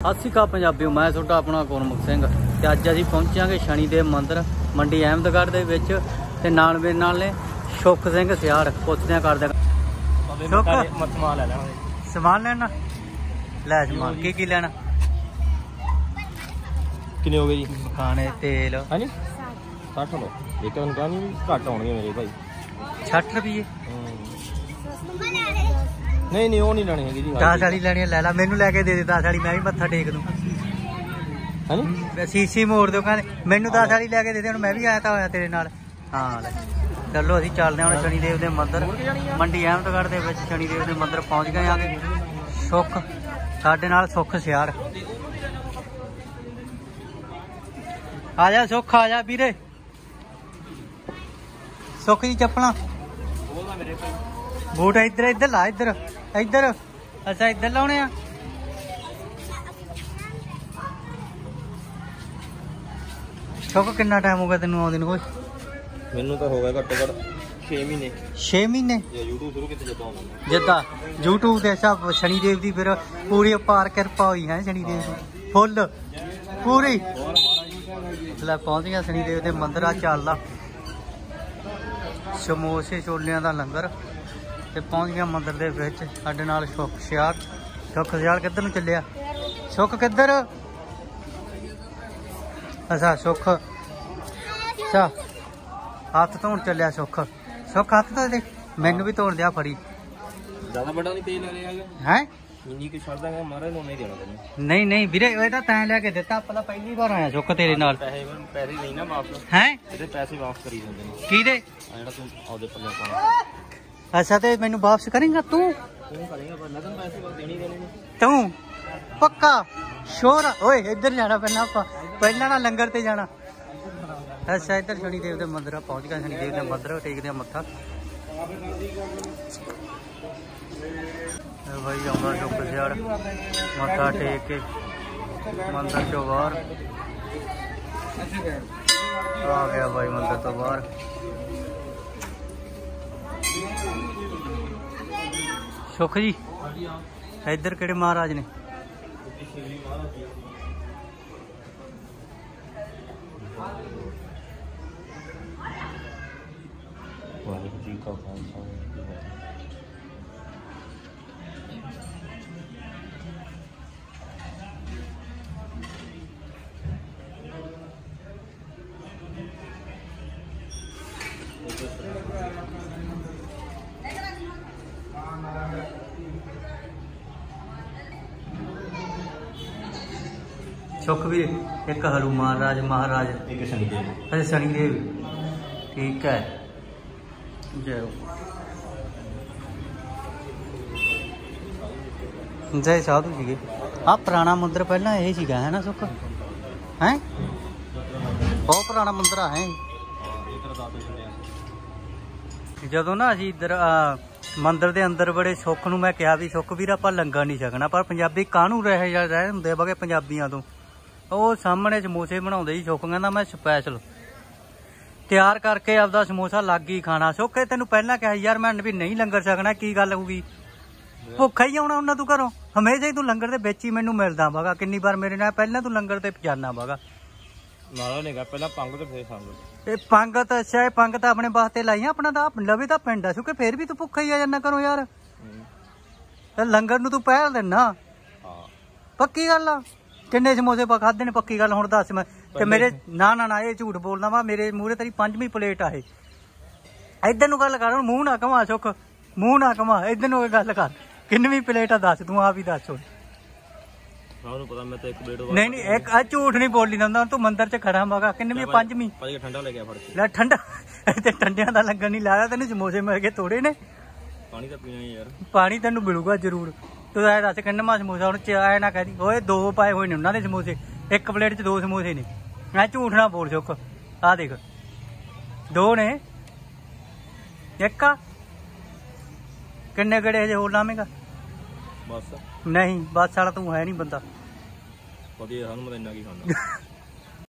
ਸਤਿ ਸ਼੍ਰੀ ਅਕਾਲ ਪੰਜਾਬੀਓ ਮੈਂ ਤੁਹਾਡਾ ਆਪਣਾ ਗੁਰਮੁਖ ਸਿੰਘ ਤੇ ਅੱਜ ਅਸੀਂ ਪਹੁੰਚਾਂਗੇ ਸ਼ਨੀ ਦੇਵ ਮੰਦਿਰ ਮੰਡੀ ਅਹਿਮਦਗੜ੍ਹ ਦੇ ਵਿੱਚ ਤੇ ਨਾਲ ਮੇਰੇ ਨਾਲ ਨੇ ਸੁੱਖ ਸਿੰਘ ਸਿਆੜ ਪੁੱਛਦਿਆਂ ਕਰਦੇ ਸੁੱਖ? ਮਤਮਾ ਲੈ ਲੈਣਾ ਸਮਾਨ ਲੈਣਾ? ਲੈ ਸਮਾਨ ਕੀ ਕੀ ਲੈਣਾ? ਕਿੰਨੇ ਹੋ ਗਏ ਜੀ? ਖਾਣੇ ਤੇਲ। ਹਾਂਜੀ। 60 ਲੋ ਇੱਕ ਤਾਂ ਕਹਾਂ ਨਹੀਂ ਘੱਟ ਆਉਣਗੇ ਮੇਰੇ ਭਾਈ। 60 ਰੁਪਏ ਨਹੀਂ ਨਹੀਂ ਉਹ ਨਹੀਂ ਲੈਣੀ ਹੈਗੀ ਜੀ। 10 ਵਾਲੀ ਲੈਣੀ ਆ, ਲੈ ਲੈ। ਮੈਨੂੰ ਲੈ ਕੇ ਦੇ ਦੇ 10 ਵਾਲੀ ਮੈਂ ਵੀ ਮੱਥਾ ਟੇਕ ਦੂੰ। ਹਾਂਜੀ? ਸੀਸੀ ਮੋੜ ਦਿਓ ਕਹਿੰਦੇ ਮੈਨੂੰ 10 ਵਾਲੀ ਲੈ ਕੇ ਦੇ ਦੇ ਹੁਣ ਮੈਂ ਵੀ ਆਇਆ ਤਾਂ ਹੋਇਆ ਤੇਰੇ ਨਾਲ। ਹਾਂ ਚਲੋ ਅਸੀਂ ਚੱਲਦੇ ਹਾਂ ਹੁਣ ਸ਼ਨੀ ਦੇਵ ਦੇ ਮੰਦਿਰ। ਮੰਡੀ ਅਹਿਮਦਗੜ੍ਹ ਦੇ ਵਿੱਚ ਸ਼ਨੀ ਦੇਵ ਦੇ ਮੰਦਿਰ ਪਹੁੰਚ ਗਏ ਆਗੇ ਸੁੱਖ ਸਾਡੇ ਨਾਲ ਸੁੱਖ ਸਿਆੜ। ਆ ਜਾ ਸੁੱਖ ਆ ਜਾ ਵੀਰੇ। ਸੁੱਖ ਦੀ ਚੱਪਲਾਂ। ਬੂਟ ਇੱਧਰ ਇੱਧਰ ਲਾ ਇੱਧਰ ਇੱਧਰ। ਅੱਛਾ ਇੱਧਰ ਲਾਉਣੇ ਆ। ਸੁੱਖ ਕਿੰਨਾ ਟਾਈਮ ਹੋ ਗਿਆ ਤੈਨੂੰ ਆਉਂਦੇ ਨੂੰ ਕੋਈ ਮੈਨੂੰ ਤਾਂ ਹੋ ਗਿਆ ਘੱਟੋ ਘੱਟ 6 ਮਹੀਨੇ। 6 ਮਹੀਨੇ? ਜਾਂ YouTube ਸ਼ੁਰੂ ਕਿਤੇ ਜਦੋਂ ਆਉਂਦਾ ਜਿੱਦਾਂ YouTube ਤੇ ਸਭ ਸ਼ਨੀ ਦੇਵ ਦੀ ਫਿਰ ਪੂਰੀ ਅਪਾਰ ਕਿਰਪਾ ਹੋਈ ਹੈ ਸ਼ਨੀ ਦੇਵ ਦੀ। ਫੁੱਲ ਪੂਰੀ। ਲੈ ਪਹੁੰਚ ਗਿਆ ਸ਼ਨੀ ਦੇਵ ਦੇ ਮੰਦਿਰ ਆ ਚੱਲਦਾ ਸਮੋਸੇ ਛੋਲਿਆਂ ਦਾ ਲੰਗਰ ਤੇ ਪਹੁੰਚ ਗਿਆ ਮੰਦਿਰ ਦੇ ਵਿੱਚ ਸਾਡੇ ਨਾਲ ਸੁੱਖ ਸਿਆਲ। ਸੁੱਖ ਸਿਆਲ ਕਿੱਧਰ ਨੂੰ ਚੱਲਿਆ? ਸੁੱਖ ਕਿੱਧਰ? ਅੱਛਾ ਸੁੱਖ। ਅੱਛਾ ਹੱਥ ਧੋਣ ਚੱਲਿਆ ਸੁੱਖ। ਸੁੱਖ ਹੱਥ ਧੋ ਦੇ ਮੈਨੂੰ ਵੀ ਧੋਣ ਦਿਆ ਫੜੀ। ਜ਼ਿਆਦਾ ਵੱਡਾ ਨਹੀਂ ਤੇਲ ਲੈ ਰਿਹਾ ਹੈ? ਇੰਨੀ ਕਿ ਛੱਡ ਦਾਂਗਾ ਮਹਾਰਾਜ ਨੂੰ ਨਹੀਂ ਦੇਣਾ ਤੈਨੂੰ। ਨਹੀਂ ਨਹੀਂ ਵੀਰੇ ਇਹ ਤਾਂ ਤੈਂ ਲੈ ਕੇ ਦਿੱਤਾ ਤਾਂ ਪਹਿਲੀ ਵਾਰ ਆਇਆ ਸੁੱਖ ਤੇਰੇ ਨਾਲ। ਪੈਸੇ ਪੈਸੇ ਨਹੀਂ ਨਾ ਵਾਪਸ ਹੈ? ਇਹਦੇ ਪੈਸੇ ਵਾਪਸ ਕਰੀ ਦਿੰਦੇ ਨੇ। ਕਿਹਦੇ? ਜਿਹੜਾ ਤੂੰ ਆਪਦੇ ਪੱਲੇ ਪਾਉਣਾ। ਅੱਛਾ ਤੇ ਮੈਨੂੰ ਵਾਪਸ ਕਰੇਗਾ ਤੂੰ? ਤੂੰ ਕਰੇਗਾ ਪਰ ਲੱਗਨ ਪੈਸੇ ਵਾਪਸ ਦੇਣੀ ਦੇਣੇ ਨੇ। ਤੂੰ? ਪੱਕਾ? ਸ਼ੋਰ ਓਏ ਇੱਧਰ ਜਾਣਾ ਪਹਿਲਾਂ ਆਪਾਂ। ਪਹਿਲਾਂ ਨਾ ਲੰਗਰ ਤੇ ਜਾਣਾ। ਅੱਛਾ ਇੱਧਰ ਸ਼ਨੀ ਦੇਵ ਦੇ ਮੰਦਿਰ ਆ ਪਹੁੰਚ ਗਏ ਸ਼ਨੀ ਦੇਵ ਦੇ ਮੰਦਿਰ ਟੇਕਦੇ ਆ ਮੱਥਾ। ਇਹ ਬਾਈ ਆਉਂਦਾ ਚੁੱਕ ਸਿਆੜ ਮੱਥਾ ਟੇਕ ਕੇ ਮੰਦਿਰ ਚੋਂ ਬਾਹਰ ਆ ਗਿਆ ਬਾਈ ਮੰਦਿਰ ਤੋਂ ਬਾਹਰ ਸੁਖ ਜੀ ਇੱਧਰ ਕਿਹੜੇ ਮਹਾਰਾਜ ਨੇ ਵਾਹਿਗੁਰੂ ਜੀ ਕਾ ਖਾਲਸਾ ਵਾਹਿਗੁਰੂ ਜੀ ਕੀ ਫਤਿਹ ਸੁਖ ਵੀ ਇੱਕ ਹਰੂ ਮਹਾਰਾਜ ਮਹਾਰਾਜ। ਇੱਕ ਸ਼ਨੀ ਦੇਵ ਅੱਛਾ ਸ਼ਨੀ ਦੇਵ ਠੀਕ ਹੈ। ਜੈ। ਜੈ ਸਾਧੂ ਸੀਗੇ ਆ ਪੁਰਾਣਾ ਮੰਦਿਰ ਪਹਿਲਾਂ ਇਹ ਸੀਗਾ ਹੈ ਨਾ ਸੁਖ? ਹੈ? ਬਹੁਤ ਪੁਰਾਣਾ ਮੰਦਿਰ ਆ ਹੈ ਇਹ ਤੇਰਾ ਦਾਦਾ ਛੱਡਿਆ ਜਦੋਂ ਨਾ ਅਸੀਂ ਇੱਧਰ ਆ, ਮੰਦਿਰ ਦੇ ਅੰਦਰ ਬੜੇ ਸੁੱਖ ਨੂੰ ਮੈਂ ਕਿਹਾ ਵੀ ਸੁੱਖ ਵੀਰ ਆਪਾਂ ਲੰਗਰ ਨਹੀਂ ਛਕਣਾ ਪਰ ਪੰਜਾਬੀ ਕਾਹਨੂੰ ਰਹਿ ਜਾ ਰਹੇ ਹੁੰਦੇ ਬਗੇ ਪੰਜਾਬੀਆਂ ਤੋਂ? ਉਹ ਸਾਹਮਣੇ ਸਮੋਸੇ ਬਣਾਉਂਦੇ ਸੀ ਸੁੱਖ ਕਹਿੰਦਾ ਮੈਂ ਸਪੈਸ਼ਲ ਤਿਆਰ ਕਰਕੇ ਆਪਦਾ ਸਮੋਸਾ ਲੱਗ ਹੀ ਖਾਣਾ। ਸੁੱਖੇ ਤੈਨੂੰ ਪਹਿਲਾਂ ਕਿਹਾ ਯਾਰ ਮੈਂ ਵੀ ਨਹੀਂ ਲੰਗਰ ਛਕਣਾ ਕੀ ਗੱਲ ਹੋਊਗੀ? ਭੁੱਖਾ ਹੀ ਆਉਣਾ ਉਹਨਾਂ ਤੂੰ ਘਰੋਂ। ਹਮੇਸ਼ਾ ਹੀ ਤੂੰ ਲੰਗਰ ਦੇ ਵਿੱਚ ਹੀ ਮੈਨੂੰ ਮਿਲਦਾ ਵਾਗਾ। ਕਿੰਨੀ ਵਾਰ ਮੇਰੇ ਨਾਲ ਪਹਿਲਾਂ ਤੂੰ ਲੰਗਰ ਤੇ ਜਾਣਾ ਵਾਗਾ। ਨਾਲਾ ਨੇਗਾ ਪਹਿਲਾਂ ਪੰਗ ਤੇ ਫੇਰ ਸੰਗ। ਇਹ ਪੰਗਤ ਅੱਛਾ ਇਹ ਪੰਗਤ ਆਪਣੇ ਵਾਸਤੇ ਲਾਈਆਂ ਆਪਣਾ ਤਾਂ ਲਵੇ ਤਾਂ ਪਿੰਡ ਆ ਸੁੱਕੇ ਫੇਰ ਵੀ ਤੂੰ ਭੁੱਖਾ ਹੀ ਆ ਜਾਂਦਾ ਕਰੋ ਯਾਰ। ਤੇ ਲੰਗਰ ਨੂੰ ਤੂੰ ਪਹਿਲ ਦਿੰਨਾ। ਹਾਂ। ਪੱਕੀ ਗੱਲ ਆ। ਕਿੰਨੇ ਸਮੋਸੇ ਪਾ ਖਾਦੇ ਨੇ ਪੱਕੀ ਗੱਲ ਹੁਣ ਦੱਸ ਮੈਂ। ਤੇ ਮੇਰੇ ਨਾ ਨਾ ਨਾ ਇਹ ਝੂਠ ਬੋਲਦਾ ਵਾ ਮੇਰੇ ਮੂਹਰੇ ਤੇਰੀ ਪੰਜਵੀਂ ਪਲੇਟ ਆ ਇਹ। ਇਧਰ ਨੂੰ ਗੱਲ ਕਰ ਹੁਣ ਮੂੰਹ ਨਾ ਕਮਾ ਸੁੱਖ। ਮੂੰਹ ਨਾ ਕਮਾ ਇਧਰ ਨੂੰ ਗੱਲ ਕਰ। ਕਿੰਨਵੀਂ ਪਲੇਟ ਆ ਦੱਸ ਤੂੰ ਆਪ ਹੀ ਦੱਸ ਹੁਣ। ਸਾਨੂੰ ਪਤਾ ਮੈਂ ਤਾਂ ਇੱਕ ਬਲੇਡ ਨਹੀਂ ਨਹੀਂ ਇੱਕ ਆ ਝੂਠ ਨਹੀਂ ਬੋਲੀ ਜਾਂਦਾ ਤੂੰ ਮੰਦਿਰ 'ਚ ਖੜਾ ਮਗਾ ਕਿੰਨਵੀਂ ਪੰਜਵੀਂ ਭਾਜੀ ਠੰਡਾ ਲੈ ਗਿਆ ਫੜ ਕੇ। ਲੈ ਠੰਡਾ। ਤੇ ਠੰਡਿਆਂ ਦਾ ਲੰਗਰ ਨਹੀਂ ਲਾਇਆ ਤੈਨੂੰ ਸਮੋਸੇ ਮਿਲ ਗਏ ਥੋੜੇ ਨੇ। ਪਾਣੀ ਤਾਂ ਪੀਣਾ ਯਾਰ। ਪਾਣੀ ਤੈਨੂੰ ਮਿਲੂਗਾ ਜ਼ਰੂਰ। ਤੂੰ ਐ ਦੱਸ ਕਿੰਨਾ ਸਮੋਸਾ ਹੁਣ ਚ ਐ ਨਾ ਕਹਦੀ ਓਏ ਦੋ ਪਾਏ ਹੋਏ ਨੇ ਉਹਨਾਂ ਦੇ ਸਮੋਸੇ ਇੱਕ ਪਲੇਟ 'ਚ ਦੋ ਸਮੋਸੇ ਨੇ। ਐ ਝੂਠ ਨਾ ਬੋਲ ਚੁੱਕ ਆ ਦੇਖ। ਦੋ ਨੇ। ਇੱਕ ਆ। ਕਿੰਨੇ ਗੜੇ ਹਜੇ ਹੋਰ ਲਾਵੇਂਗਾ? ਬਸ। ਨਹੀਂ ਬਸ ਵਾਲਾ ਤੂੰ ਹੈ ਨਹੀਂ ਬੰਦਾ। ਵਧੀਆ ਸਾਨੂੰ ਮੈਂ ਇੰਨਾ ਕੀ ਖਾਣਾ